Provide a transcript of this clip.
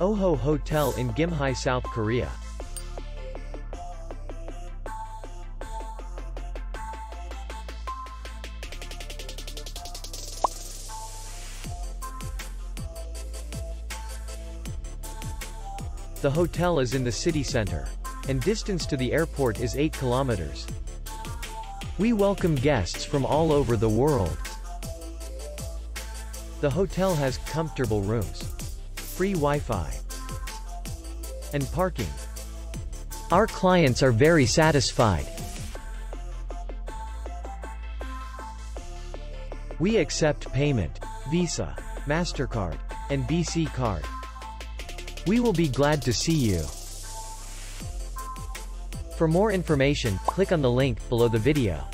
OHHO Hotel in Gimhae, South Korea. The hotel is in the city center. And distance to the airport is 8 kilometers. We welcome guests from all over the world. The hotel has comfortable rooms, free Wi-Fi, and parking. Our clients are very satisfied. We accept payment, Visa, MasterCard, and BC card. We will be glad to see you. For more information, click on the link below the video.